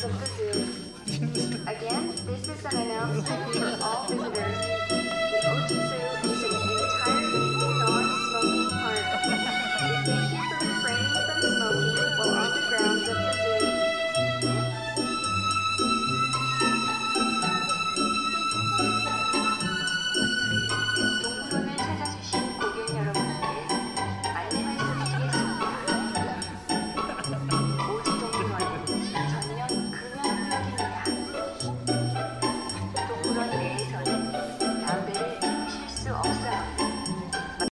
the. Again,